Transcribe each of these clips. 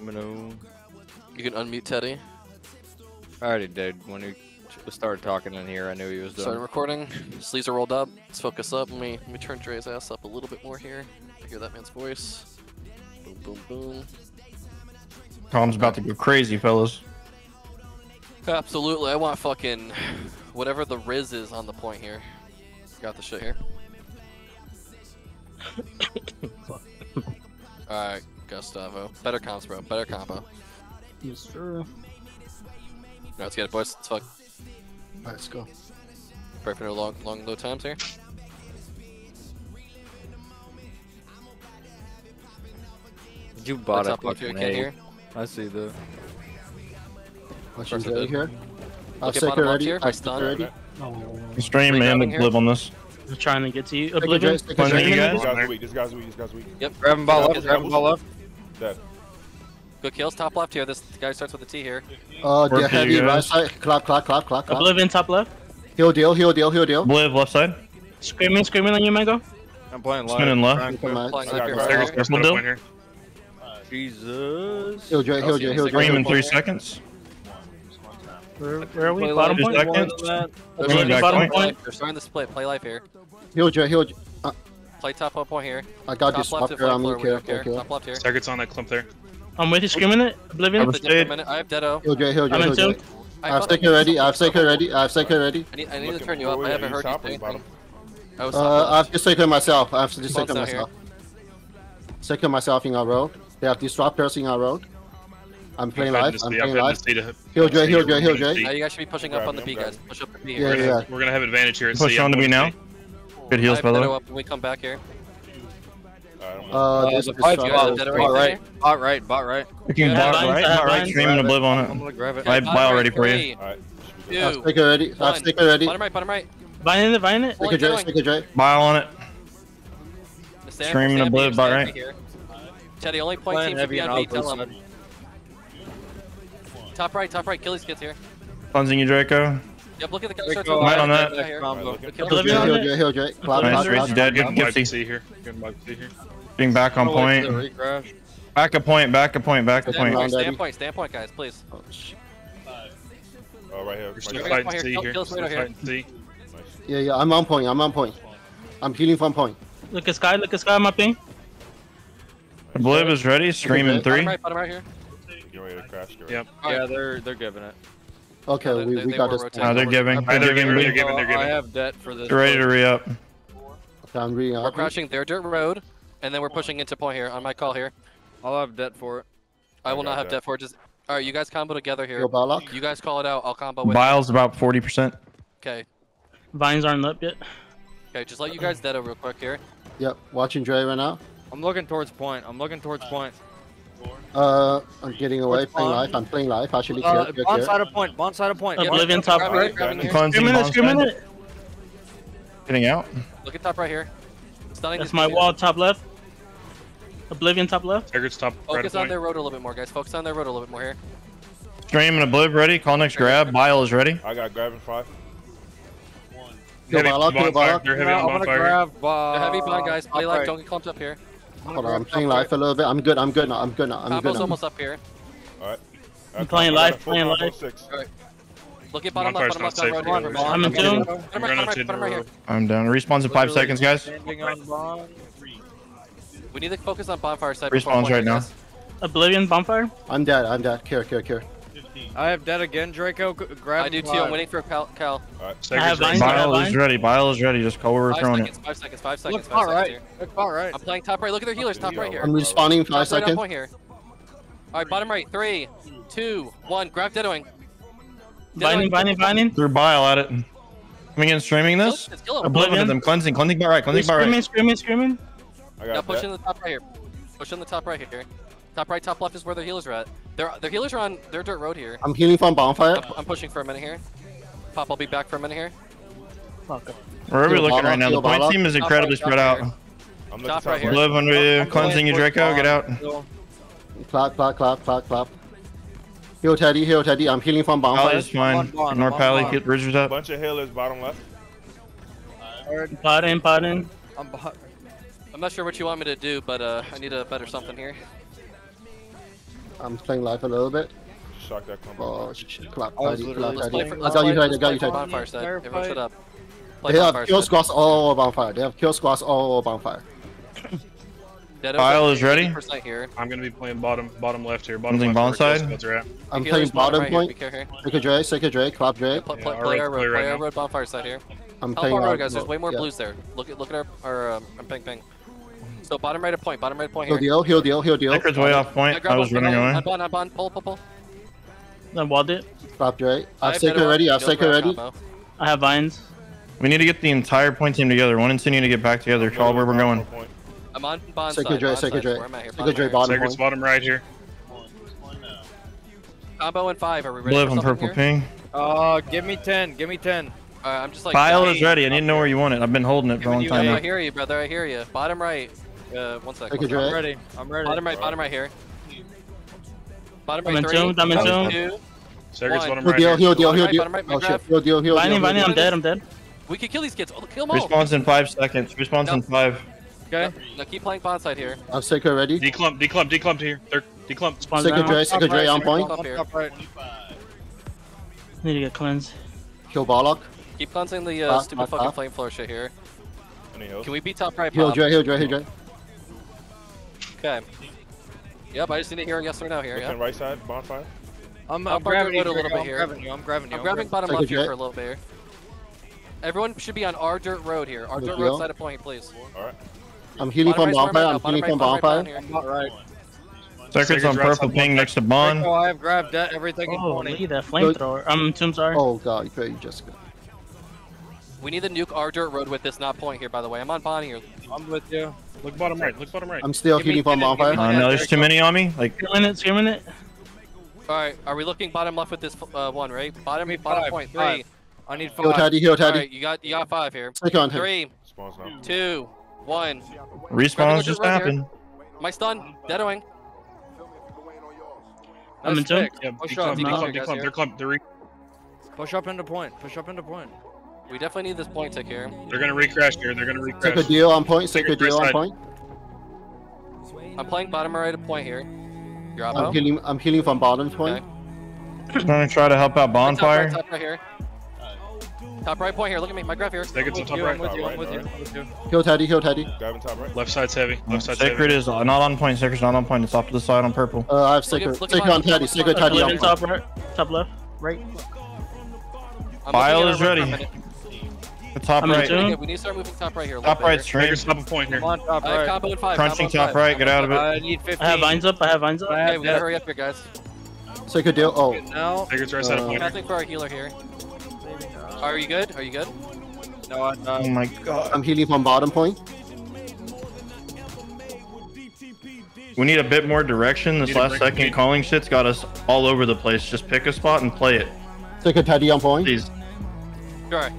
No. You can unmute Teddy. I already did. When he started talking in here, I knew he was Started recording. Sleeves are rolled up. Let's focus up. Let me let me turn Dre's ass up a little bit more here. I hear that man's voice. Boom, boom, boom. Tom's about to go crazy, fellas. Absolutely. I want fucking whatever the Riz is on the point here. Got the shit here. Alright, Gustavo. Better comps, bro. Better combo. Yes, sir. Now let's get it, boys. Let's fuck. Let's go. Pray for no long, long low times here. You bought a top fucking Ken here. I see the. Watching Perfect. Dre here. I'll Look take bottom ready. I'll my take stun. her ready. Stream Wait, and live on this. Just trying to get to you. Take. Oblivion. Take her, Cleansing Dre. you This guys. guy's weak. This guy's weak. This guy's weak. Yep. Grab him ball up. Grab him ball up. Dead. Good kills. Top left here. This guy starts with a T here. Uh, Work the heavy right guys. side. Clap, clap, clap, clap, clap. Oblivion top left. Heal deal, heal deal, heal deal. Live left side. Screaming, screaming on you, Mango. I'm playing live. Spinning left. Trying to- Come on. Flying left got here. Graves. fire There's here. Careful, Jesus. Heal Dre, heal Dre, heal Dre. Stream in three seconds. Where, where are we? Bottom point. Two More seconds. than that. They're Going starting back to bottom point. They're starting to split. Play life here. Heal Dre, heal Dre. Play top up point here. I got Top this left if fucker on me. floor, we don't Care, care. care, care. Top left here. Circuits on that clump there. I'm with you, screaming it. Oblivion. Cover The different Stayed. minute. I have Deado. Heal Dre, heal Dre, I'm in heal two. I I've fucking- taken ready. I've taken ready. I've taken ready. I need, I need to turn you up. I haven't heard you say anything. I, uh, I have just taken myself. I've just Phone's taken myself. Taken myself in our road. They have disruptors in our road. I'm playing live. I'm playing live. Heal Dre, heal Dre, heal We're Dre. You guys should be pushing up on the B, guys. Push up the B Yeah, here. yeah. We're gonna have advantage here. Push on to me now. Good I heals, by the way. up when we come back here. I don't Uh, mind. this the is five bot, have bot right right, there? bot right, bot right. Picking Yeah, bot vines, right, bot right, vines. stream and obliv on I'm it. gonna grab it. I have Bottom bio ready for you. three, Alright. should be good. I've Two. taken ready. I've One. taken ready. Bottom right, bottom right. Vine it, vine it. What Take a Dre, doing? take a Dre. Bio on it. Stand- Streaming stand a B, bot right. Teddy, only point team should be heavy on on B. Tell him. Top right, top right. Killy's kids here. Cleansing you, Draco. Yep, look at the guy Draco, starts with Might a on right that. here. Combo. Kill. Heal Dre, heal it. Dre, heal Dre. Clap, Nice, Rage is dead. Good wiped Gipsy. C here. Getting wiped here. Being back on Oh, point. Back a point, back a point, back a point. point, Daddy. stand point, stand point, guys, please. Oh, shit. Oh, right here. We're still here. Bring it up fighting. C Kill- here. Still here. fighting C. Yeah, yeah. I'm on point. I'm on point. I'm healing from point. Look at sky. Look at sky. My ping. Obliv is ready. Stream in Bottom three. right, bottom right here. Get ready to crash. Get ready. Yep. Yeah, they're they're giving it. Okay, They- we, they- we they got this. rotating. No, they're giving. They're They're giving, they're giving. giving, they're I giving. have debt for this. They're ready to re up. Okay, I'm reading We're up. crouching their dirt road, and then we're pushing into point here on my call here. I'll have debt for it. I will I got not have that. debt for it. Just all right, you guys combo together here. Heal Balak. You guys call it out. I'll combo with. Bile's about 40%. Okay, Vines aren't up yet. okay. Just let you guys dead real quick here. Yep, watching Dre right now. I'm looking towards point. I'm looking towards point. Uh, I'm getting away, What's playing on? live. I'm playing live. Actually, Uh, care, care, bond care. side of point. Bond side of point. Oblivion top right. grab it here. Cleansing Screaming it, bomb screaming side. it. Getting out. Look at top right here. Stunning. That's my dude. wall top left. Oblivion top left. Circuits top right of Focus on their road a little bit more, guys. Focus on their road a little bit more here. Stream and Obliv ready. Call next grab. Bile is ready. I got grabbing five. Heal Heavy Balak, heal bonfire. Balak. They're heavy Yeah, on I'm gonna bonfire. grab. The Uh, heavy blind guys. Play top live. right. Don't get clumped up here. I'm Hold on, I'm playing top live a little bit. I'm good. I'm good now. I'm good now. I'm good Combo's now. almost up here. Alright. I'm playing live, playing live. Six. Look at bottom left, bottom left on safe road here. here. I'm in Bottom tune. bottom right, I'm bottom right, bottom right here. I'm down. Respawns in five seconds, guys. Standing on bond. We need to focus on bonfire side. Respawns right now. Oblivion bonfire. I'm dead. I'm dead. Care, care, care. I have debt again, Draco. Grab I do too. five. I'm waiting for Cal. Cal. Circuits I have right vines. side. Bile Fine. is ready. Bile is ready. Just call where we're Five throwing seconds. it. Five seconds. Five seconds. Look Five far seconds right. here. Look far right. I'm playing top right. Look at their healers. Top right here. I'm respawning. Top Five right on seconds. point here. All right, bottom right. Three, two, one. Grab Deadoing. Binding, binding, binding. Threw Bile at it. Coming in, streaming this. Kill, kill him. Oblivion to them. Cleansing. Cleansing by right. Cleansing by Screaming, right. screaming, screaming. I Now got push in the top right here. Push in the top right here. Top right, top left is where their healers are at. Their their healers are on their dirt road here. I'm healing from bonfire. I'm, I'm pushing for a minute here. Pop, I'll be back for a minute here. Fuck. Where are we Heal looking right now? The point team is incredibly right, spread out. right. I'm looking Top top right here. Obliv under you. Cleansing you, Draco. Get out. bond still. Clap, clap, clap, clap, clap. Heal Teddy, heal Teddy. I'm healing from Pally bonfire. is fine. I'm on bond, Ignore Pally. Get Ridgers up. Bunch of healers bottom left. Pot in, pot in. I'm. I'm not sure what you want me to do, but uh, I need a better something here. I'm playing live a little bit. Shock that clump. Oh, shit. Clap, I was literally clap, just tidy. Play for, I got you, play- I got you, for tidy. bonfire set. Everyone shut up. Play They have kill set. squads all bonfire. They have kill squads all bonfire. Dead File is ready. here. I'm gonna be playing bottom bottom left here. Bottom Something left. where bond kill side? squads are at. I'm playing bottom right point. careful here. Take a Dre, take a Dre, clap Dre. Play, Yeah, play, our play our road, play right our now. road bonfire side here. I'm Help playing our road, guys. There's way more yeah. blues there. Look at look at our our um, our ping ping. So bottom right of point, bottom right of point Heal here. deal, heal deal, heal deal. Sacred's way off point. grab I was one, running away. I'm on, I'm on. Pull, pull, pull. I walled it. Clap Dre. I I've have Sacred ready. I've Don't Sacred ready. combo. I have vines. We need to get the entire point team together. One and two need to get back together. Call where we're going. I'm on bond Sacred side. Dre, bond Sacred Dre. where am I here? Sacred Dre bottom Sacred's bottom right here. Combo and five. Are we ready Bliv for on purple here? ping. Uh, give me 10. Give me 10. Alright, I'm just like. File is ready. I need to know where you want it. I've been holding it for a long time I now. a- hear you, brother. I hear you. Bottom right. Uh, one sec. Take a sec. I'm ready. I'm ready. Bottom right. Bottom right here. Bottom I'm right. in Three. two. I'm in Bottom two. two. Sacred's One. bottom Heal right deal, here. heal deal, Bottom heal deal. bottom right, my Oh shit, grab. heal deal, heal Vining, deal. vining, heal I'm dead, I'm dead. We could kill these kids. Oh, Kill them all. Respawns in five seconds. Respawns in five. Okay. Now keep playing bond side here. I'm Sacred ready. Declump, declump, declump here. They're declump. Spawn Sacred down. Dre, Sacred Dre on point. Top right. Need to get cleansed. Kill Barlock. Keep cleansing the uh, Top, stupid top, fucking top. flame floor shit here. Any? Can we beat top right? Heal Pop? Dre, heal Dre, heal Dre. Okay. Yep, I just need to hear a yes or no here. Looking Yeah. right side, bonfire. I'm, I'll I'm grabbing you. a little bit I'm here. grabbing you. I'm grabbing you. I'm grabbing bottom left here for a little bit here. Everyone should be on our dirt road here. Our dirt road side of point, please. Alright. I'm healing from bonfire. I'm bottom healing from bonfire. bottom I'm not right. Sacred's on purple ping next to Bond. Draco, I have grabbed that, everything in Oh, 20. look that flamethrower. Um, I'm Tomb sorry. Oh god, you crazy Jessica. We need to nuke our dirt road with this not point here, by the way. I'm on Bonnie here. I'm with you. Look bottom right. Look bottom right. I'm still Give me healing from 10, give me bonfire. Uh, no, there's too many on me. Like, Screaming it, screaming it. Alright, are we looking bottom left with this uh, one, right? Bottom, me bottom five. Three. five. I need Heal five. Teddy, heal Teddy. Alright, you got you got five here. Take on him. Three, two, one. respawns just right here. happened. My stun, deadoing. I'm in two. Yeah, Push up. declump, declump, guys, They're clump. They're, re- Push up into point. Push up into point. We definitely need this point tick here. they're gonna recrash here. They're gonna recrash. Sacred recrash. deal on point. Sacred Sacred deal on point. I'm playing bottom right of point here. You're up. I'm healing. I'm healing from bottom point. Trying to try to help out Bonfire. Top right, top right here. Top right point here. Look at me. My graph here. Sacred's on With top you, I'm right. with you. I'm with you. I'm with you. Heal Teddy, heal Teddy. Grabbing top right. Left side's heavy. Left side's Sacred heavy. is not on point. Sacred's not on point. It's off to the side on purple. Uh, I have sacred. Sacred on Teddy. Sacred Teddy on point. top right, top left, right. I'm File looking at is ready. For a minute. The top I'm right. Okay, we need to start moving top right here. Top right straight. stream. Sacred's top of point here. I'm on top I have right. combo and five. Crunching combo top five, right. Get out of it. I need 15. I have vines up, I have vines up. I have Okay, we gotta that. hurry up here, guys. Sacred deal. Oh, Now, Sacred's right side of Uh, point here. Nothing for our healer here. Are you good? Are you good? no, I, Oh uh, my god. I'm healing from bottom point. We need a bit more direction. This last second need- calling shit's got us all over the place. Just pick a spot and play it. Sacred Teddy on point. Please. Sure.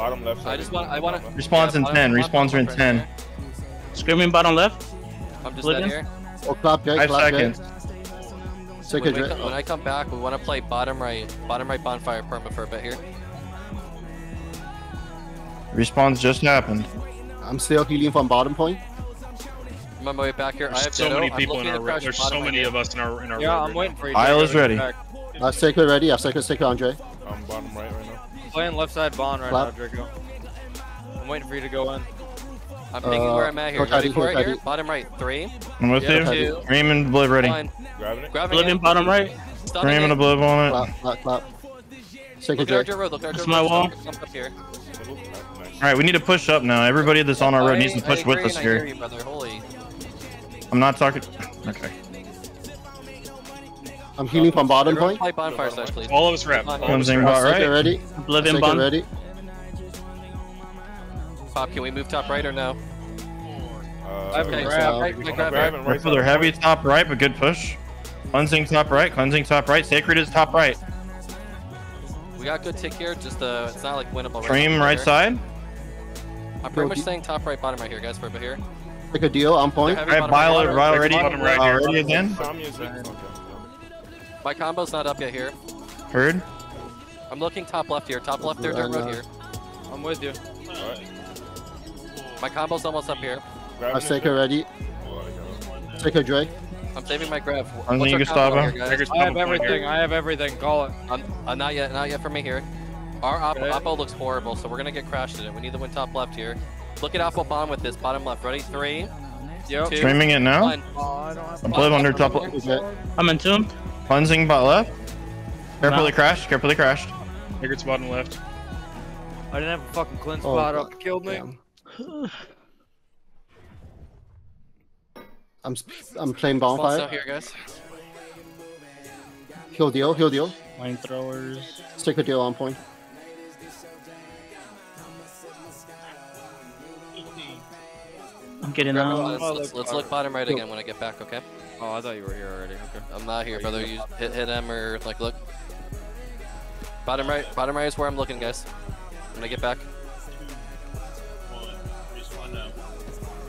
Bottom left side. I just want. I want to. Respawns in 10. Respawns are in 10. Screaming bottom left. I'm just Living. dead here. Oh, clap J, Five clap seconds. Sacred When, we J. when I come back, we want to play bottom right, bottom right bonfire perma for a bit here. Respawns just happened. I'm still healing from bottom point. I'm on my way back here. I have so Ditto. many people in looking our to row. crash There's so many here. of us in our in our yeah, row I'm right waiting for you. Isle Draco, is ready. back. Uh, I have sacred ready. I have sacred sacred Andre. I'm bottom right right now. Playing left side bond right Clap. now, Draco. I'm waiting for you to go in. I'm thinking Uh, where I'm at here. go You ready tidy, for it here? Bottom right. Three, I'm with Yeah, you. two, Dream and Bliv ready. one. Grabbing it. Grabbing Living bottom right. Stunning Dream and a it. On it. Clap, clap, clap. Sacred Look at our road. Look at our That's my road. wall. Up here. All right, we need to push up now. Everybody that's on our road needs to I push with us and I hear here. you, I'm not talking. Okay. I'm healing from bottom Everyone point. play bonfire side, please. All of us rep. All of Cleansing rep. bot right. ready. Living Sacred ready. Pop, can we move top right or no? Uh, I have a Okay, grab. so right, I'm grab right they're heavy top right, but good push. Cleansing top right. Cleansing top right. Sacred is top right. We got good tick here. Just uh, it's not like winnable. Dream now, right side. I'm pretty much saying top right, bottom right here, guys, for a bit here. Sacred deal on point. Heavy All right, bottom right, Violet, bottom right. Violet ready. Bottom right here. ready again. Sound. Okay. My combo's not up yet here. Heard. I'm looking top left here. Top left there, dirt road here. I'm with you. Alright. My combo's almost up here. Grabbing I it. have sacred ready. I got it. Sacred J. I'm saving my grab. I'm What's thinking our Gustavo. here, I have everything. I have everything. Call it. Um, uh, not yet, not yet for me here. Our op- Okay. oppo looks horrible, so we're gonna get crashed in it. We need to win top left here. Look at oppo bottom with this bottom left. Ready? Three, Yep. two, Streaming it now. one. Oh, I don't have I'm playing under top. Okay. I'm in tomb. Cleansing bot left. Carefully No. crashed. Carefully crashed. Tigers bottom left. I didn't have a fucking cleanse Oh, spot up. Killed me. I'm I'm playing bonfire. out here, guys. Heal deal, heal deal. Flamethrowers. Stick a deal on point. I'm getting Grab out. Let's, let's, let's look bottom right again when I get back, okay? Oh, I thought you were here already. Okay. I'm not here, brother. You hit hit him or like look. Bottom right, bottom right is where I'm looking, guys. When I get back.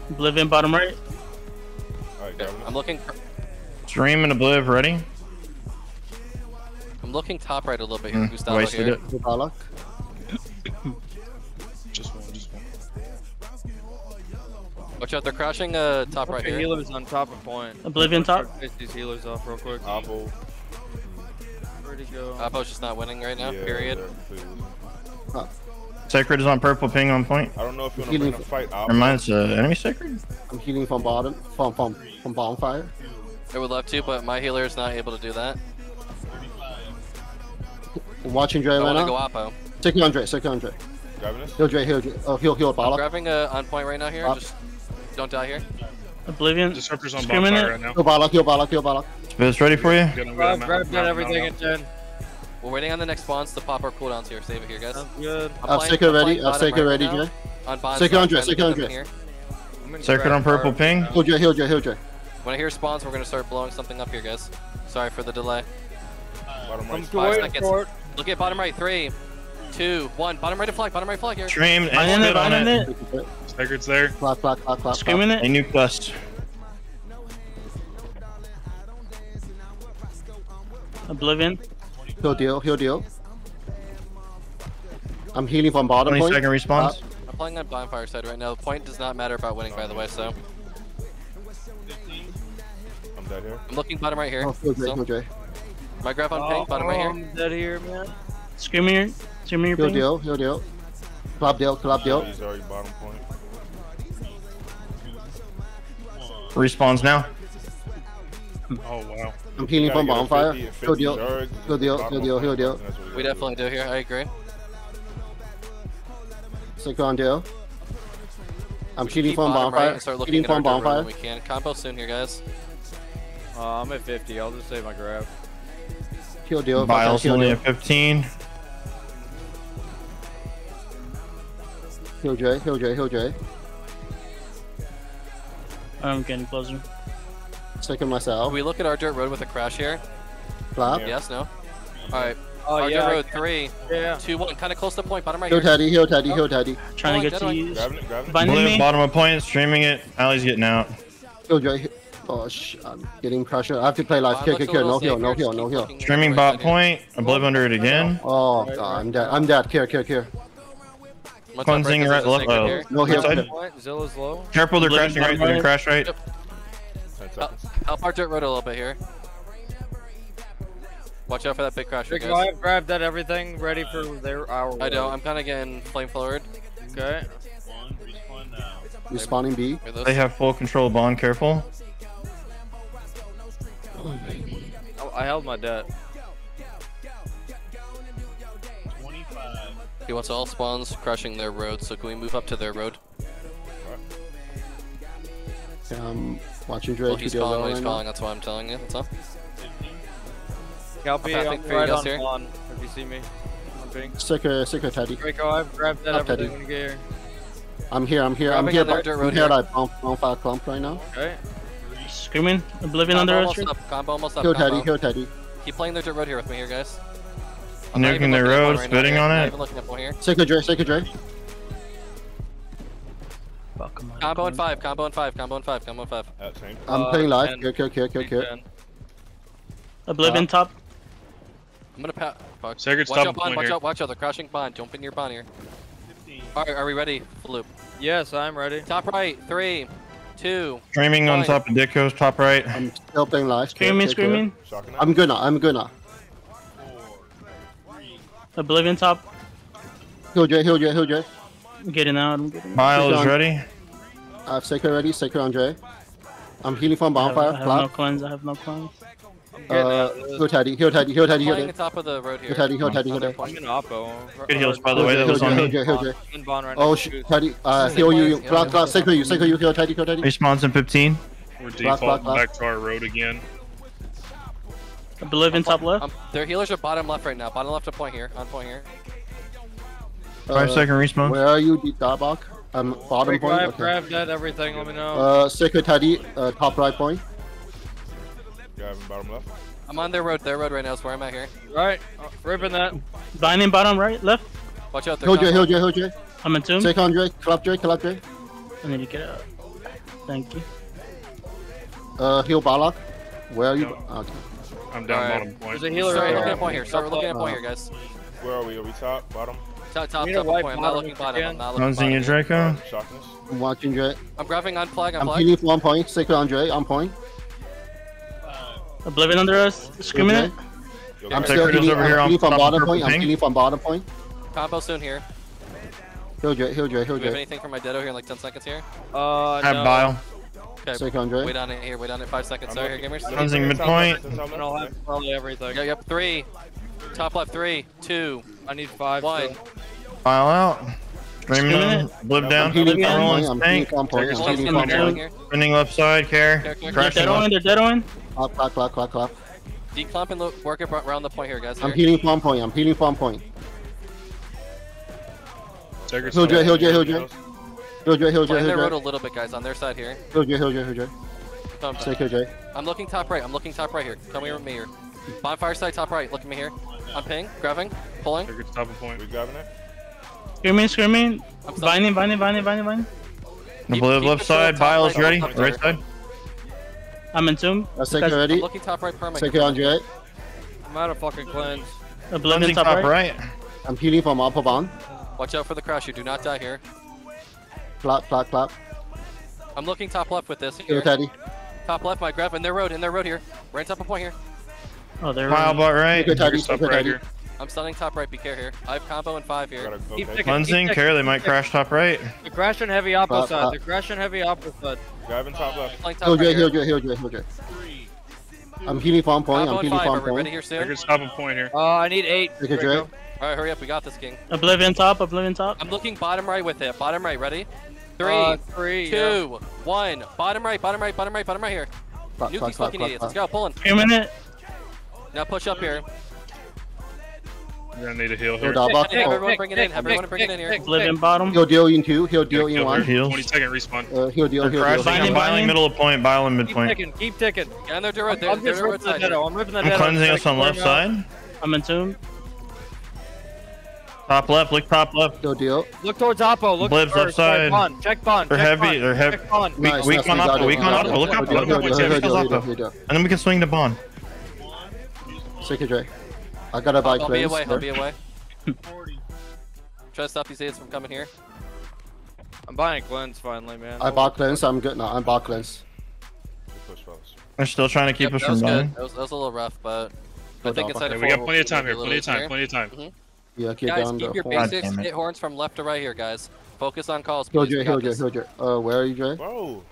Oblivion bottom right. Alright, Okay, I'm looking. Stream and obliv ready. I'm looking top right a little bit here. Mm, Gustavo wasted here. it. Watch out, they're crashing uh top right Okay, here. healers on top of point. Oblivion top. Face these healers off real quick. Oppo. Where'd he go? Oppo's just not winning right now. Yeah, period. they're Sacred is on purple ping on point. I don't know if you want to bring a fight Or Oppo. mine's uh, enemy sacred. I'm healing from bottom, from from from bonfire. I would love to, but my healer is not able to do that. I'm watching Dre I right want to go now. Oppo. Second Andre, second Andre. Grabbing this? Heal Dre, heal Dre. Oh, heal heal I'm grabbing uh, on point right now here. Up. Just don't die here. Oblivion. Disruptor's on Screaming bonfire it. right now. Heal Balak, heal Balak, heal Balak. Spit's ready for you. Good, I'm good, Grab, I'm out, grab I'm that out, everything I'm in 10. We're waiting on the next spawns to pop our cooldowns here. Save it here, guys. Sounds good. I'm I've playing- I'm ready. playing I've bottom second right ready, now. Dre. On bond Second side, Andre, trying to second get Andre. in here. I'm in Sacred grab on purple ping. Heal Dre, heal Dre, heal Dre. When I hear spawns, we're gonna start blowing something up here, guys. Sorry for the delay. Bottom right. Five seconds. for. Look at bottom right. Three, two, one. Bottom right to flag. Bottom right flag here. Stream and I'm in it. on I'm in it. It. There. Clap, clap, clap, clap. Screaming They it. nuked us. Oblivion. Heal deal, heal deal. I'm healing from bottom 20 point. second response. Uh, I'm playing on bonfire side right now. The point does not matter about winning, by the way. So I'm dead here. I'm looking bottom right here. Oh, heal Dre, So, heal my grab on pink, bottom right Oh, here. I'm dead here, man. Screaming your. Screaming your Heal ping. deal, heal deal. Clap deal, clap deal. He's already bottom point. Respawns now. Oh wow. I'm healing from get a bonfire. 50 Heal deal. Zerg, Heal deal, bottom heal deal, point. heal deal. We definitely do here. I agree. Second deal. I'm healing from bottom right bonfire. start looking Healing from bonfire. we can. Combo soon here, guys. Uh, I'm at 50. I'll just save my grab. Heal deal. if I can Biles only deal. at 15. Heal Dre, heal Dre, heal Dre. I'm getting closer. Second Can myself. we look at our dirt road with a crash here? Clap. Yeah. Yes, no? Alright. Oh, our yeah. dirt road, three, Yeah. two, one. Kind of close to the point. Bottom right Heal here. Teddy, heal Teddy, heal oh. Teddy. Trying Oh, to get dead to on. you. Grabbing it, grabbing it. Blue me. bottom of point. Streaming it. Ali's getting out. Heal Dre. Oh, sh I'm getting pressure. I have to play live. Bond Kill, looks kill, kill. No heal, no here. heal, no keep heal. Streaming bot right side here. point. Under it again. Oh, God, I'm dead. I'm dead. Care, care, care. I'm Cleansing right right 'cause low. Oh. No heal. Zilla's low. Careful, they're Oblivion crashing right. bottom They're gonna crash right. Yep. 10 Help, seconds. help our dirt road a little bit here. Watch out for that big crash here, Rick, I guys. have grabbed that everything ready for their our. I know, I'm kind of getting flame forward. Okay. Respawning B. They have full control of bond. Careful. I, I held my debt. He wants all spawns crushing their road, so can we move up to their road? Um, watching Dre. Well, to he's the calling other what he's right now. calling, that's why I'm telling you. What's up? I'll be Okay, I I'm think for you right guys on here. spawn if you see me. I'm ping. Second, second Teddy. Draco, I've grabbed that Up, Teddy. everything when you get here. I'm here. I'm here. I'm here. another by- dirt I'm road here. here. Like bomb, bonfire clump right now. Okay. Screaming. Oblivion Combo under almost us. up, combo almost up, Heal Teddy. combo. Heal Teddy. Keep playing their dirt road here with me here, guys. I'm not Nuking even their looking at road. right Spitting here. on it. even looking at one Dre. Second Dre. Fuck, come on. Combo and five, combo and five, combo and five, combo and five. At same. I'm Uh, playing live. ten. Kill, kill, kill, kill, kill. Ten. Oblivion top. I'm gonna pat. Fuck. Sacred's Watch top out, bond, watch here. out, watch out. They're crashing bond. Jump in your bond here. Alright, are we ready? Loop. Yes, I'm ready. Top right, three, two. Streaming on top of Ditko's top right. I'm still playing live. Screaming, Take screaming. Shocking I'm good now. I'm good now. Oblivion top. Heal J, heal J, heal J. I'm getting out. I'm getting out. Miles Down. ready. I have Seiko ready. Seiko on J. I'm healing from I have, bonfire. I have no Clap. cleanse. I have no cleanse. Uh, heal Teddy. Heal Teddy. Heal Teddy. Heal Playing the Teddy. top of the road here. Heal Teddy. Heal Teddy. Heal Another Teddy. I'm point. in Oppo. Good heals, by the way. J, That was J, on heal me. J, heal J. In Bond Oh now. shit, Teddy. Uh, heal you. Clap, clap. Seiko you. Seiko you. Heal Teddy. Heal Teddy. Respawns in 15. We're Block, block, defaulting back to our road again. Oblivion top left. Um, their healers are bottom left right now. Bottom left to point here. On point here. Five Uh, second respawn. Where are you, Deep Darbok? Um, bottom Quick point. grab, Okay. grab that, everything, let me know. Uh, Seiko Teddy. Uh, top right point. Gavin, bottom left. I'm on their road. Their road right now is where I'm at here. right, uh, ripping that. Binding bottom right, left. Watch out. They're Heal J, coming. heal J, heal J. I'm in tomb. Take on J. Clap J, clap J. I need to get out. Thank you. Uh, heal Balak. Where are you? Yeah. Okay. I'm down Alright. bottom point. There's a healer Start right looking here. at point here. Start looking at point here, guys. Where are we? Are we top, bottom? Top, top, top point. I'm not looking bottom. I'm not looking Cleansing you, bottom. Draco. Shockness. I'm watching J. I'm grabbing on flag. I'm flag. healing for one point. Seiko on J. On point. Oblivion under us. Screaming it. I'm still Sacred healing, over here I'm on from bottom point. I'm ping. healing from bottom point. Combo soon here. Heal J, heal J, heal Do we have anything for my Deado here in like 10 seconds here? Uh, I have. Bile. Okay. Seiko on J. Wait on it here. Wait on it. Five seconds. Sorry, here, gamers. Cleansing midpoint. And I'll have probably everything. Yep, yep. Three. Top left. Three, two, I need five. one. still. File out. Streaming Screaming them. Blib I'm down. healing from Oblivion. point. Rolling I'm healing tank. from point. Trigger's I'm One's healing coming from down point. here. Spinning left side, care. Crashing dead on. left. They're dead on. Clap, clap, clap, clap, clap. Declump and look, work it around the point here, guys. I'm Here. healing from point. I'm healing from point. Sacred's Heal J, top. heal J, heal J. Heal J, heal J, Playing their road a little bit, guys. On their side here. Heal J, heal J, heal J. Come, Seiko J. I'm looking top right. I'm looking top right here. Come here with me here. Bonfire side, top right. Look at me here. I'm ping, grabbing, pulling. Sacred's top of point. We grabbing it? Screaming, screaming. Binding, binding, binding, binding, binding. The Keep- blib keep left side. Bile's right, ready. Right right. side. I'm in tomb. Uh, Seiko Guys, I'm ready. looking top right perma. Seiko on J. I'm out of fucking cleanse. Oblivion Cleansing top, top right. right. I'm healing from upper bound. Watch out for the crash. You do not die here. Clap, clap, clap. I'm looking top left with this. Heal Here. Teddy. Top left, my grab in their road, in their road here. Right top of point here. Oh, they're Mile butt right. Seiko Teddy. Sacred's top right Teddy. here. I'm stunning top right. Be care here. I have combo in five here. Gotta, Keep okay. ticking. Cleansing, Keep care. They might crash top right. They're crashing heavy oppo side. uh, They're crashing heavy oppo side. Gavin, top left. Playing top Heal right J, heal here. J, heal J, heal J. I'm healing from point. I'm in healing five. Are from ready point. here soon? Sacred's top of point here. Uh, I need eight. Seiko J. Draco. All right, hurry up. We got this, King. Oblivion top, Oblivion top. I'm looking bottom right with it. Bottom right. Ready? Three, Uh, three. yeah. one. Bottom right. Bottom right. Bottom right. Bottom right here. Clap, Nuke clap, these clap, fucking clap, idiots. Let's clap. go. Pulling. Screaming it. Now push up here. You're gonna need a heal Heal here. Darbok. Hey, Oh, everyone bring it in. Have everyone bring it in here. Oblivion bottom. Heal deal in two. Heal deal Heal in one. here. Heals. 20 second respawn. Uh, heal deal, They're heal deal. crashing. Binding, I'm biling binding. middle of point. Bile in Keep ticking. Keep ticking. Yeah, and they're direct. I'm, They're, I'm they're just direct ripping the side I'm ripping the I'm cleansing us on left side. I'm in tomb. Top left. Look top left. Heal deal. Look towards Oppo. Look Blibs or, left side. Bond. Check Bond. They're check heavy, Bond, they're heavy. check Bond. Weak, Nice, weak nice, on we got Oppo. Weak we on got. Oppo. Look Heal up. Look up. deal, Check heal check deal, heal deal, Oppo. And then we can swing the bond. Seiko J. I got a bike I'll be away. I'll be away. Try to stop these idiots from coming here. I'm buying cleanse finally, man. I bot cleanse. I'm good now. I'm bot cleanse. They're still trying to keep Yep, us from was dying. That was, that was a little rough, but I think job. inside Okay, we got plenty of time here. Plenty of time. Plenty of time. Mm-hmm. Yeah, keep Guys, down keep the your horn. Basics. damn. Hit horns from left to right here, guys. Focus on calls. Heal please. J, We heal got J, this. heal J. Uh, where are you, J? Whoa.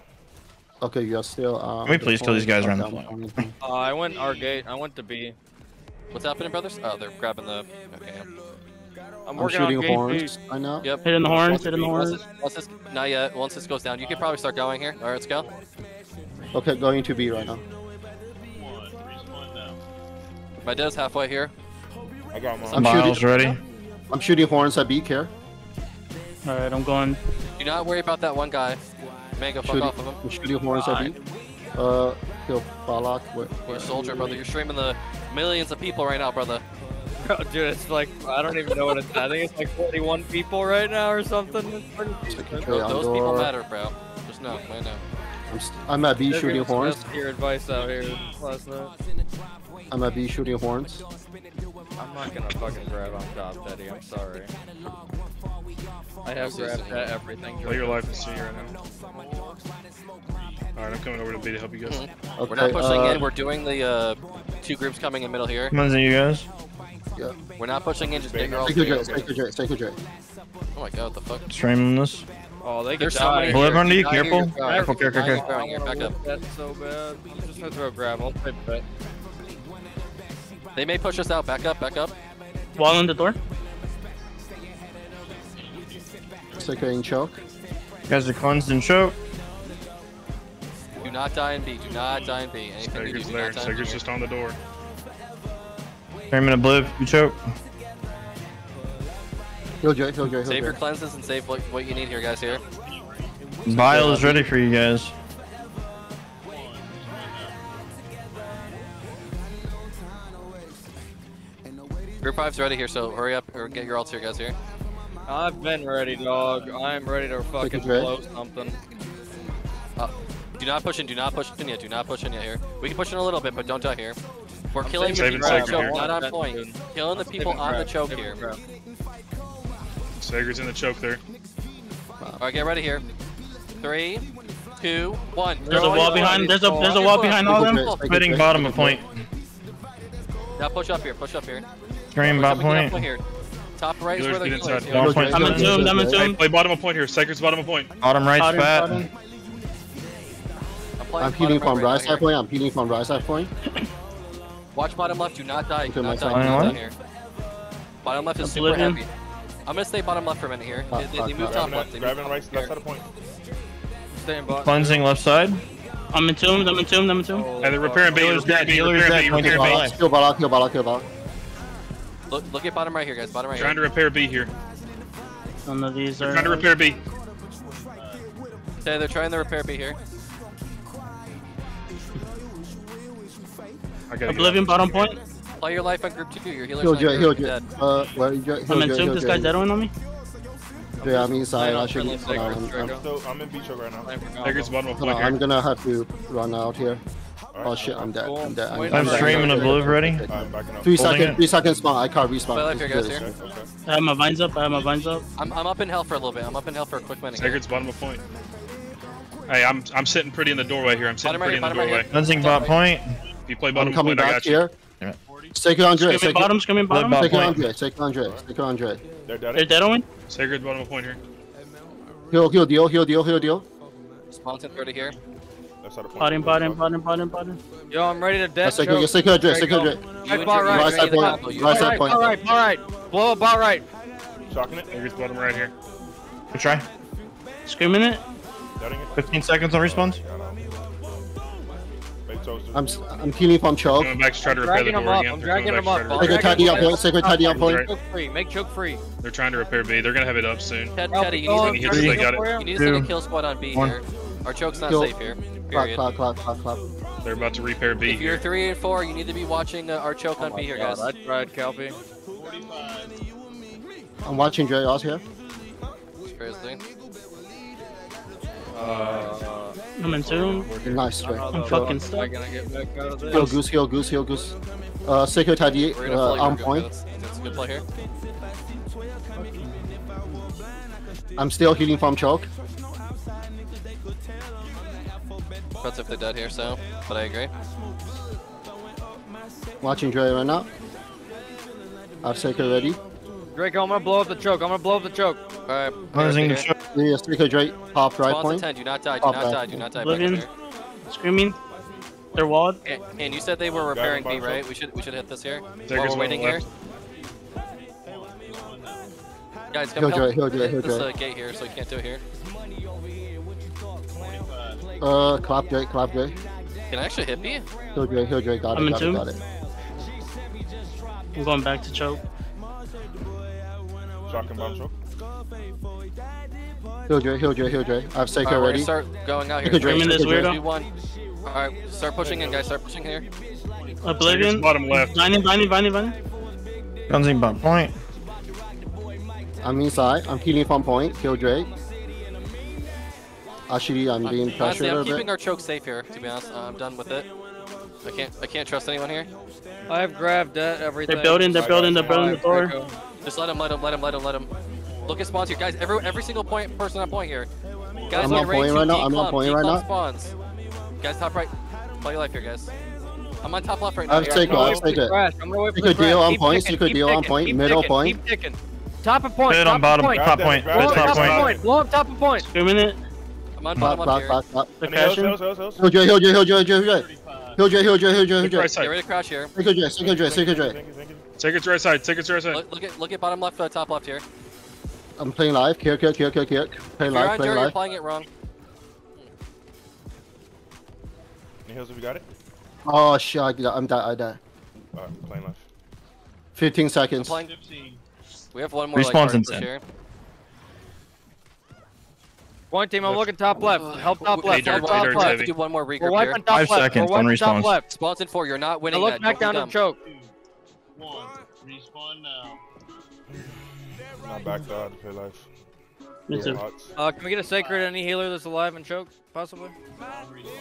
Okay, you're still. Um, Can we please kill these guys around the flank? Uh, I went R gate. I went to B. What's happening, brothers? Oh, they're grabbing the. Okay. I'm I'm working on shooting gate horns B. know. Yep. Hitting the horns, hitting the once horns. this- once this- not yet. Once this goes down, you can probably start going here. All right, let's go. Okay, going to B right now. My dad's halfway here. I got I'm. Miles shooting- ready. I'm shooting horns at B. Care. All right, I'm going. Do not worry about that one guy. Mango, fuck Shooting, off of him. I'm shooting horns at B. Uh, kill Balak. Where, You're a soldier, brother. You're streaming the millions of people right now, brother. Dude, it's like I don't even know what it's. I think it's like 41 people right now or something. It's pretty decent. Okay, Those, on people matter, bro. Just know, I know. I'm, st- I'm at B shooting horns. S-tier advice out here last night. I'm at B shooting horns. I'm not gonna fucking grab on top, Teddy. I'm sorry. I have I'll see you grabbed at everything. Play your life and see right now. Alright, I'm coming over to B to help you guys. Mhm. Okay, We're not pushing uh, in. We're doing the uh, two groups coming in middle here. Cleansing you guys. We're not pushing in. Just get your all Seiko three. J, Seiko J, Seiko J. Oh my god, what the fuck? Streaming this. Oh, they There's could so die. many Blib here. under you, careful. Careful, careful, careful. Back up. That's so bad. You just have to throw a grab. I'll play bet. They may push us out. Back up, back up. Wall on the door. Seiko in choke. You guys are cleansed and choke. Do not die in B. Do not die in B. Anything Sager's do there. not die in B. Sager's just on the door. Streaming a blib. You choke. Heal J, heal J, heal Save your cleanses and save what, what you need here, guys. Here. Bile is ready for you guys. Group five's ready here, so hurry up or get your ults here, guys. Here. I've been ready, dog. I'm ready to fucking blow something. Uh, do not push in. Do not push in yet. Do not push in yet here. We can push in a little bit, but don't die here. We're killing the people on Sager choke, here. not on Saving point. Sager. Killing the people Saving on the choke saving here. grab. Sager's in the choke there. Alright, get ready here. Three, two, one. There's a wall behind. There's a there's a wall behind all of them. Seiko J, Hitting bottom of point. Now push up here. Push up here. Stream Push bot up and get up point. here. Top right is Healers, where get they're inside. killing. Point. I'm entombed. I'm Hey, entombed. play bottom of point here. Sager's bottom of point. Bottom right's Bottom, fat. bottom. I'm, playing I'm healing bottom from right right side point. I'm healing from right side point. Watch bottom left. Do not die. Do not die. not Anyone? here. Bottom left is super heavy. I'm gonna stay bottom left for a minute here. They, they, they move top left. They grabbing right, left left side of point. Staying bot. Cleansing left side. I'm entombed. I'm entombed. I'm entombed. Oh, Hey, they're repairing oh, B. Healer's Repairing dead, B. healer's Repairing dead, B. pointing Repairing bottom. B. Kill Balak, kill Balak, kill Balak. Look, look at bottom right here, guys. Bottom right here. Trying to repair B here. None of these are. Trying to repair B. Okay, they're trying to repair B here. I gotta Oblivion bottom point. Play your life on group two. Your healer's Heal not J, here. heal You're J. dead. Uh, where you J, I'm heal J, entombed. heal This guy's J. dead on me. J, I'm inside. Playing I on should. friendly hold Sacred on, I'm- straight I'm- up. So I'm in B choke right now. Playing for combo. Sager's bottom of hold on, point I'm here. gonna have to run out here. Alright, Oh shit, I'm dead. I'm dead. Wait, I'm Right. streaming a blue ready. I'm backing up. Three Holding seconds. it. Three seconds spawn. I can't respawn. Play life guys. This Okay, okay. I have my vines up. I have my vines up. I'm, I'm up in hell for a little bit. I'm up in hell for a quick minute. here. Sager's bottom of point. Hey, I'm I'm sitting pretty in the doorway here. I'm sitting Bottom right pretty in the here, right doorway. Cleansing bot point. If you play I'm bottom coming point, I back got you. here. Damn it. Take Andre. Screaming Take it. bottom. Screaming bottom. Take. Andre. Take Andre. Take Andre. They're dead. They're dead. dead on me. Sager's bottom of point here. Heal, heal, deal, heal, deal, heal, deal. Sponson 30 here. Left side of point. Bottom, bottom, bottom, bottom, bottom. Yo, I'm ready to death Let's take choke. it, take it, Andre. There Take you it, go. Andre. You Right, and bot right. Right side point. Right side point. alright, alright. Blow up bot right. Shocking it. Sager's bottom right here. Good try. Screaming it. 15 seconds on respawns. I know. Fake toast. I'm s- I'm healing from choke. Going back to try to repair the Dragging him door up, again. I'm dragging back him to up. try to I'll Take repair a tidy up up. point. Take a tidy up point. Choke free. Make choke free. They're trying to repair B. They're gonna have it up soon. Teddy, you need, to, hits you it, they got it. need to send a Two. kill squad on B One. here. Our choke's not Kill. safe here. Clap, Period. clap, clap, clap, clap. They're about to repair B If you're here. three and four, you need to be watching uh, our choke on B here, guys. God, I tried, Calpy. I'm watching J Oz here. Seriously. Uh, I'm entombed. Nice, J. I'm fucking Am I stuck. gonna get back out of Heal goose, heal goose, heal goose. Uh, Seiko tidy uh, on point. That's, that's a good play here. I'm still healing from choke. Depends if they're dead here, so. But I agree. Watching J right now. I have Seiko ready. Draco, I'm gonna blow up the choke. I'm gonna blow up the choke. Alright. Cleansing the here. choke. Yeah, Seiko J top right Spawns at point. 10. Do not die. Do Top not die. Do not die. Back Oblivion. Screaming. They're walled. And, and you said they were repairing B, right? We should we should hit this here. Sager's While we're bottom waiting here. Guys, come Heal help J, heal J, hit heal this J. uh, gate here, so you can't do it here. Uh, clap J, clap J. Can I actually hit B? Heal J, heal J. Got I'm it, got it, two. got it. I'm going back to choke. Shocking bomb choke. Heal J, heal J, heal J. I have Seiko we're ready. start going out here. a drink, Three, take a two, drink. one. Alright, start pushing in, guys. Start pushing here. Oblivion. bottom left. Vining, vining, vining, vining. Cleansing bot point. I'm inside. I'm healing from point. Kill J. Actually, I'm being pressured Honestly, a I'm keeping bit. our choke safe here. To be honest, Uh, I'm done with it. I can't. I can't trust anyone here. I have grabbed that, everything. They're building. They're building. They're building the door. Just let him. Let him. Let him. Let him. Let him. Look at spawns here, guys. Every every single point person on point here. Guys, I'm on on range point two, right now, I'm on declump, point right now. Spawns. Guys, top right. Play your life here, guys. I'm on top left right now. have here. Seiko, I have Secret Seiko. crash. I'm gonna wait for deal on Keep point, ticking, secret keep deal on point, middle point. Keep ticking. Top of point. Mid top on bottom, point. top point. that, Blow grab Mid up top top point. point. Blow up top of point. Screaming it. I'm on Back, bottom back, left here. back, back. They're Any hills, crashing. hills, hills, hills? Hill J, Hill J, Hill J, Hill J, Hill J. Hill J, Hill J, Hill J, Hill Look J. right Get side. ready to crash here. Seiko J, Seiko J, Seiko J. Thank you, thank you. Sacred's right side. Sacred's right side. Look, look at look at bottom left, uh, top left here. I'm playing live. Kill, kill, kill, kill, kill. Playing If you're live, on playing Joe, you're live. playing it wrong. Any hills if you got it? Oh shit, I died. I'm dead. I died. Alright, playing life. 15 I'm seconds. playing. We have one more like, Respawn's hard in push 10. here. Point team, I'm looking top left. Help top left. Dark, Help top Dark, left. do one more We're regroup here. top Five left. seconds We're on wiping top left. Spawns in four. You're not Now winning look that. back Don't down be to dumb. choke. One. Respawn now. Not back to play life. Me too. Uh, can we get a sacred any healer that's alive and choke, possibly?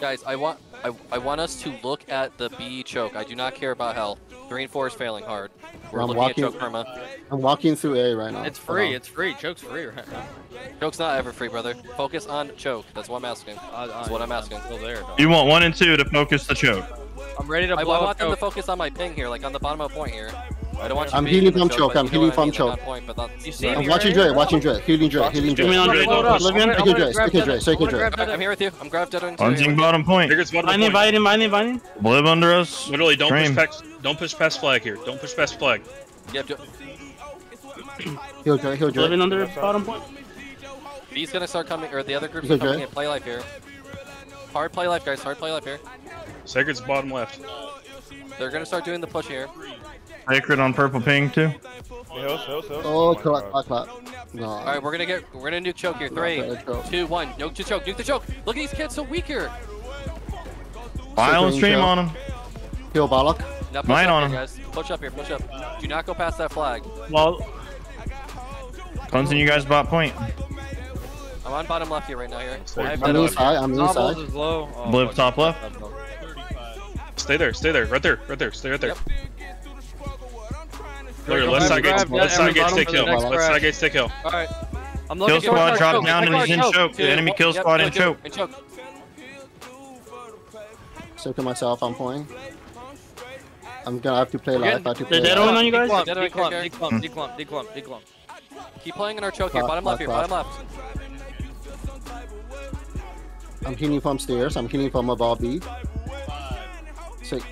Guys, I want I, I want us to look at the B choke. I do not care about hell. Three and four is failing hard. We're I'm looking walking- at choke karma. I'm walking through A right now. It's free. It's free. Choke's free right now. Choke's not ever free, brother. Focus on choke. That's what I'm asking. That's what I'm asking. Still there. You want one and two to focus the choke. I'm ready to I, I blow want up them to focus on my ping here, like on the bottom of point here. I don't want you I'm healing from choke, I'm healing what I mean, from choke. on point, but that's- You see no. me I'm watching Dre, watching Dre, healing Dre, healing Dre. on Dre, Load don't up. push. I'm gonna- I'm your Dre, grab your Dre, I'm take your Dre. I'm here with you. I'm grabbed dead on Cleansing bottom point. Sacred's bottom Binding, point. binding, binding, binding. Blib under us. Literally, don't push past. Don't push past flag here. Don't push past flag. Yep, yep. Heal Dre, heal Dre. Living under bottom point. B's gonna start coming, or the other groups Okay, are coming in. Play life here. Hard play life, guys. Hard play life here. Sacred's bottom left. They're gonna start doing the push here. Sacred on purple ping too. Hills, hills, hills? Oh, my clap, God. clap, clap. No. All right, we're gonna get, we're gonna nuke choke here. Three, Okay, choke. two. Nuke to choke. Nuke the choke. Look at these kids so weak here. Violent stream intel. on him. Heal Balak. Now push Mine up on here, him. guys. Push up here. Push up. Do not go past that flag. Well, Cleansing you guys bot point. I'm on bottom left here right now. Here. I have I'm dead on inside, I'm inside. is low. Oh, Blib fuck. top left. Stay there. Stay there. Right there. Right there. Stay right there. Yep. Clear. Grab- Left side grab gates. Left side every gates bottom take for the kill. next Left crash. side gates take kill. All right. I'm Kill squad for drop down and he's in choke. choke. The enemy kill squad in choke. And choke. Myself, I'm playing. I'm gonna have to play We're live. I have to They're play dead live. on you guys? Declump, Dead on declump, Gary. declump, declump, declump, declump. Keep playing in our choke here. Bottom left here. Bottom left. I'm healing from stairs. I'm healing from above B. Six.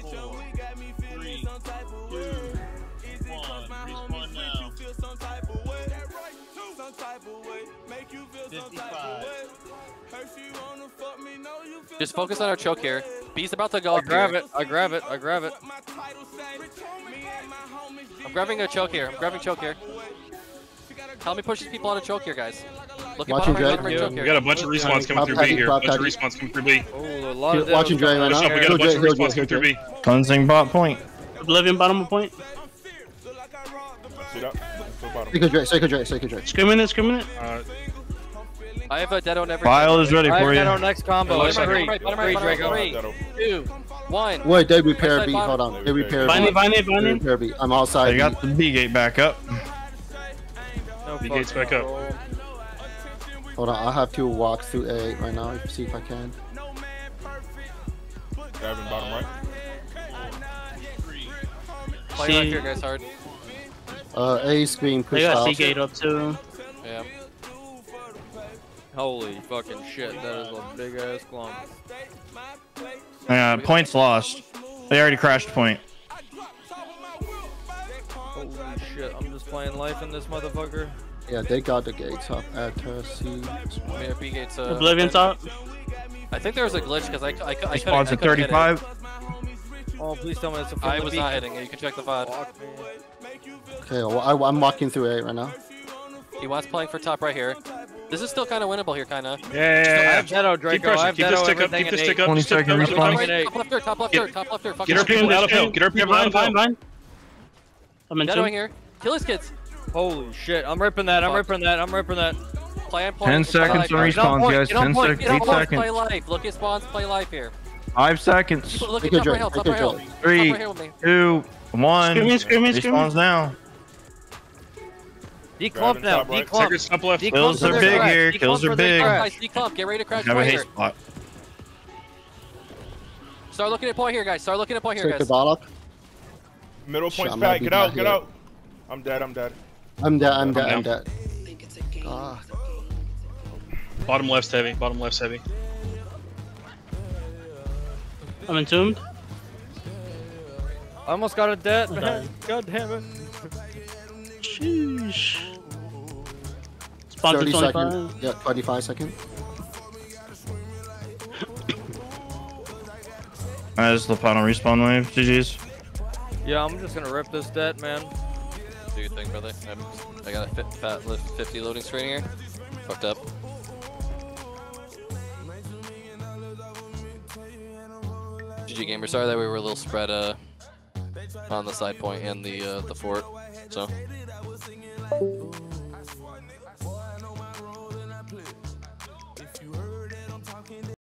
Just focus on our choke here. B's about to go I grab here. it. I grab it. I grab it. I'm grabbing a choke here. I'm grabbing choke here. Tell me push these people on a choke here, guys. Look at Watching bottom right, Drake. bottom right Yeah. choke We got a bunch of respawns coming through B here. clap, Bunch of clap. respawns coming through B. Oh, a lot of Watching devils Dre right coming now. We got a bunch of Dre, respawns coming through heal B. Cleansing bot point. Oblivion bottom point. See that? Go bottom. Second Dre, second Dre, Dre. Screaming it, screaming it. Uh, I have a dead on every. File is ready I for have that you. on next combo. Bottom It's right, three. bottom right, bottom right, Three, right, Draco. three. Two, one. Wait, they repair Right B. side Hold bottom. on. They repair B. Binding, binding, They binding. repair B. I'm outside. They got the B gate back up. No B gates back up. Hold on. I have to walk through A right now. See if I can. Grabbing bottom right. Play right here, guys. Hard. Uh, A screen They pushed got. C gate up too. Yeah. Holy fucking shit. That is a big ass clump. Uh, points lost. They already crashed point. Holy shit. I'm just playing life in this motherfucker. Yeah, they got the gates up at uh, C. I mean, B gates. Uh, Oblivion top. I think there was a glitch because I, I, I, I couldn't. Spawns I at couldn't 35. Oh, please tell me it's a I friendly was beacon. not hitting it. You can check the VOD. Okay, well, I, I'm walking through A right now. He wants playing for top right here. This is still kind of winnable here, kind of. yeah, yeah, yeah, I have Shadow Keep Draco. I pressing. Keep this Shadow stick up. Keep this stick up. 20 Stick respawn. Top, Fucking top left third, top left Get- third, top left third. Get our it. people out of hill. Scream, Get our people out Bind, of bind, hill. bind. I'm in Shadowing here. Kill his kids. Holy shit. I'm ripping that. I'm ripping that. I'm ripping that. Play on point. 10 seconds life to on respawns, guys. 10 seconds. Get on 8 point, seconds. play life. Look at spawns, play life here. 5 seconds. Look at Take a top right hill, top right hill. Three, right hill with me. 2, 1. Screaming, screaming, screaming. Respawns now. Declump Grabbing now. top right. Declump. Sacred's top left. Declump Kills are big crash. here, Declump kills are big. crash. Guys, declump. Get ready to crash Have a point haste spot. Start looking at point here, guys. Start looking at point here, Sacred guys. Bollock. Middle Shit, point's I'm back. Get out, get here. out. I'm dead, I'm dead. I'm dead. I'm dead. down. I'm dead. God. Bottom left's heavy. Bottom left's heavy. I'm entombed. I almost got a debt, I man. died. God damn it. Sheesh. Spawn 30 25. seconds. Yeah, 25 seconds. That is the final respawn wave. GG's. Yeah, I'm just gonna rip this debt, man. Do your thing, brother. I'm, I got a fit, fat lift 50 loading screen here. Fucked up. GG gamer, sorry that we were a little spread uh on the side point and the uh, the fort. So